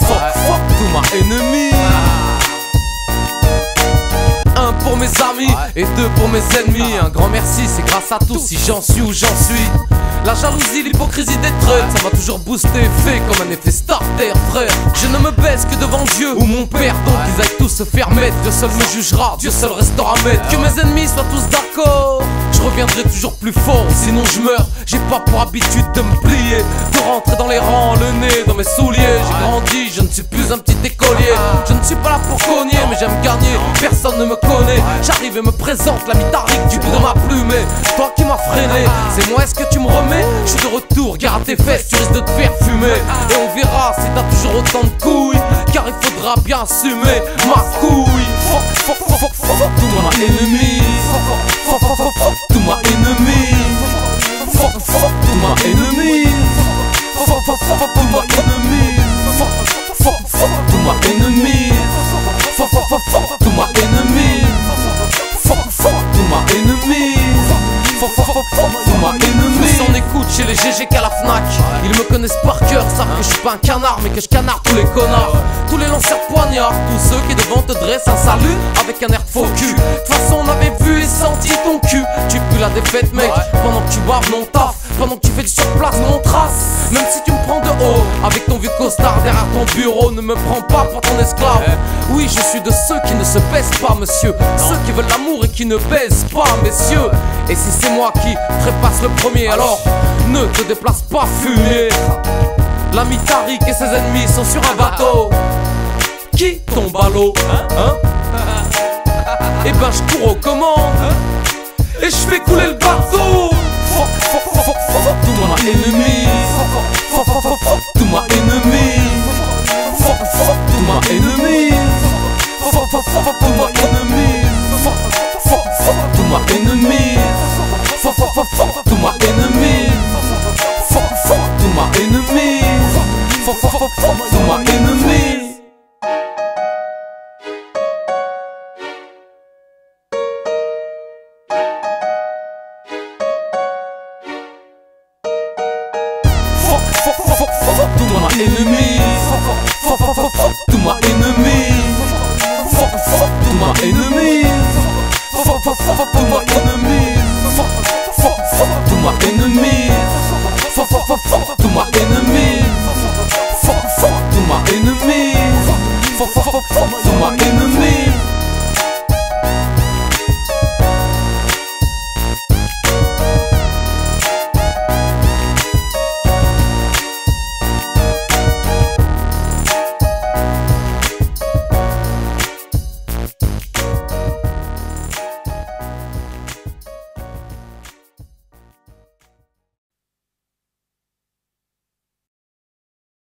Fuck, fuck to my enemy. Un pour mes amis et deux pour mes ennemis. Un grand merci, c'est grâce à tous si j'en suis où j'en suis. La jalousie, l'hypocrisie des traites, ça m'a toujours boosté, fait comme un effet starter, frère. Je ne me baisse que devant Dieu ou mon père, donc ils aillent tous se faire mettre. Dieu seul me jugera, Dieu seul restera maître. Que mes ennemis soient tous d'accord, je reviendrai toujours plus fort, sinon je meurs. J'ai pas pour habitude de me plier, de rentrer dans les rangs, le nez dans mes souliers. J'ai grandi, je ne suis plus un petit écolier. Je ne suis pas là pour cogner, mais j'aime gagner. Ne me connaît, j'arrive et me présente la mitarique du bout de ma plume. toi qui m'as freiné, c'est moi, est-ce que tu me remets? Je suis de retour, garde tes fesses, tu risques de te faire fumer. Et on verra si t'as toujours autant de couilles Car il faudra bien assumer ma couille. Fuck, fuck, fuck, fuck, fuck, to my enemy Fuck, fuck, fuck, fuck, to my enemy Fuck, fuck, to my enemy Fuck, fuck, fuck, fuck, to my enemy Fuck, fuck, fuck, to my enemy fuck, to my enemy écoute chez les GG qu'à la Fnac. Ils me connaissent par cœur, savent que je suis pas un canard Mais que je canard tous les connards. Tous les lanceurs poignards, tous ceux qui devant te dressent un salut Avec un air faux cul. De toute façon on avait vu et senti ton cul. Tu pues la défaite mec, pendant que tu baves mon taf. Pendant que tu fais du surplace, mon trace. Même si tu me prends de haut, avec ton vieux costard derrière ton bureau Ne me prends pas pour ton esclave. Oui je suis de ceux qui ne se baissent pas monsieur. Ceux qui veulent l'amour qui ne baissent pas messieurs. Et si c'est moi qui trépasse le premier alors ne te déplace pas fumier. L'ami Tariq et ses ennemis sont sur un bateau. Qui tombe à l'eau hein? Et eh ben je cours aux commandes Et je fais couler le bateau. Fuck, fuck, fuck, fuck, fuck, to my enemy Fuck, fuck, fuck, fuck, Fuck, fuck, fuck, fuck, to my enemy. Fuck, fuck, fuck, fuck to my enemies. Fuck, fuck, fuck, fuck, fuck to my Fuck, fuck, fuck, fuck to my enemies. my enemies. Fuck, fuck, fuck